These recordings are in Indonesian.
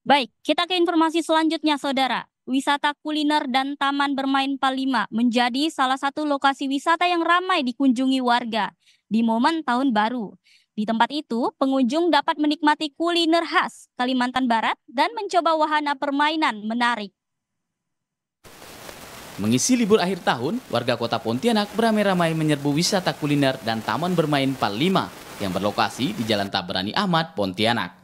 Baik, kita ke informasi selanjutnya, Saudara. Wisata kuliner dan taman bermain Palima menjadi salah satu lokasi wisata yang ramai dikunjungi warga di momen tahun baru. Di tempat itu, pengunjung dapat menikmati kuliner khas Kalimantan Barat dan mencoba wahana permainan menarik. Mengisi libur akhir tahun, warga kota Pontianak beramai-ramai menyerbu wisata kuliner dan taman bermain Palima yang berlokasi di Jalan Tabrani Ahmad, Pontianak.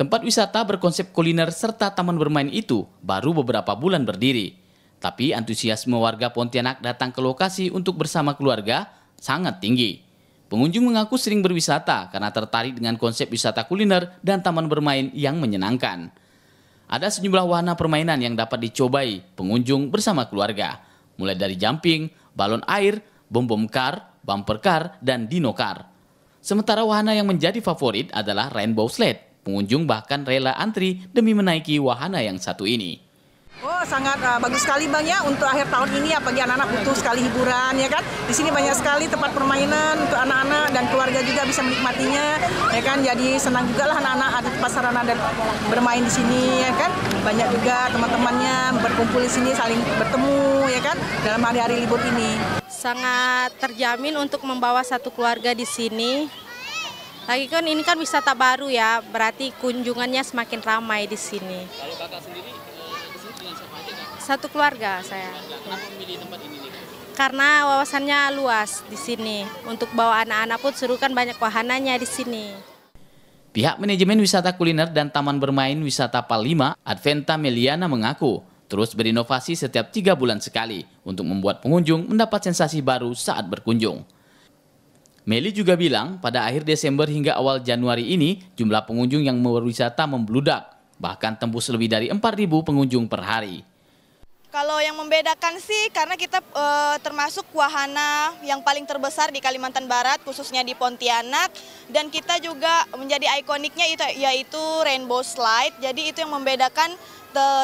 Tempat wisata berkonsep kuliner serta taman bermain itu baru beberapa bulan berdiri. Tapi antusiasme warga Pontianak datang ke lokasi untuk bersama keluarga sangat tinggi. Pengunjung mengaku sering berwisata karena tertarik dengan konsep wisata kuliner dan taman bermain yang menyenangkan. Ada sejumlah wahana permainan yang dapat dicobai pengunjung bersama keluarga, mulai dari jumping, balon air, bom-bom car, bumper car, dan dino car. Sementara wahana yang menjadi favorit adalah rainbow sled Pengunjung bahkan rela antri demi menaiki wahana yang satu ini. Oh sangat uh, bagus sekali bang ya untuk akhir tahun ini ya bagi anak-anak butuh sekali hiburan ya kan. Di sini banyak sekali tempat permainan untuk anak-anak dan keluarga juga bisa menikmatinya ya kan. Jadi senang juga lah anak-anak ada tempat sarana dan bermain di sini ya kan. Banyak juga teman-temannya berkumpul di sini saling bertemu ya kan dalam hari-hari libur ini. Sangat terjamin untuk membawa satu keluarga di sini lagi kan ini kan wisata baru ya, berarti kunjungannya semakin ramai di sini. Kalau kakak sendiri eh, di sini dengan siapa aja kak? Satu keluarga saya. Kenapa memilih tempat ini nih? Karena wawasannya luas di sini. Untuk bawa anak-anak pun seru kan banyak wahananya di sini. Pihak manajemen wisata kuliner dan taman bermain wisata Palima, Adventa Meliana mengaku terus berinovasi setiap tiga bulan sekali untuk membuat pengunjung mendapat sensasi baru saat berkunjung. Meli juga bilang pada akhir Desember hingga awal Januari ini jumlah pengunjung yang berwisata membludak, bahkan tembus lebih dari 4.000 pengunjung per hari. Kalau yang membedakan sih karena kita e, termasuk wahana yang paling terbesar di Kalimantan Barat khususnya di Pontianak dan kita juga menjadi ikoniknya itu yaitu Rainbow Slide. Jadi itu yang membedakan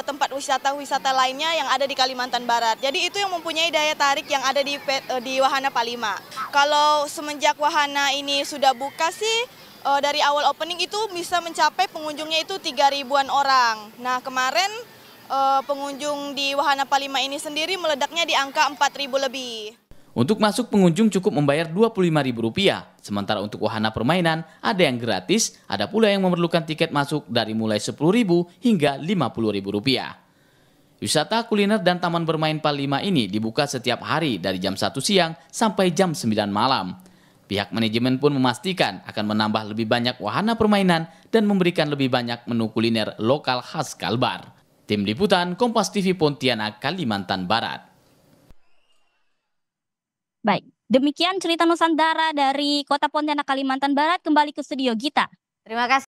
tempat wisata-wisata lainnya yang ada di Kalimantan Barat. Jadi itu yang mempunyai daya tarik yang ada di eh, di Wahana Palima. Kalau semenjak wahana ini sudah buka sih eh, dari awal opening itu bisa mencapai pengunjungnya itu 3 ribuan orang. Nah, kemarin eh, pengunjung di Wahana Palima ini sendiri meledaknya di angka 4 ribu lebih. Untuk masuk pengunjung cukup membayar Rp25.000. Sementara untuk wahana permainan ada yang gratis, ada pula yang memerlukan tiket masuk dari mulai Rp10.000 hingga Rp50.000. Wisata kuliner dan taman bermain Palima ini dibuka setiap hari dari jam 1 siang sampai jam 9 malam. Pihak manajemen pun memastikan akan menambah lebih banyak wahana permainan dan memberikan lebih banyak menu kuliner lokal khas Kalbar. Tim Liputan Kompas TV Pontianak, Kalimantan Barat. Baik, demikian cerita Nusantara dari Kota Pontianak, Kalimantan Barat. Kembali ke studio Gita. Terima kasih.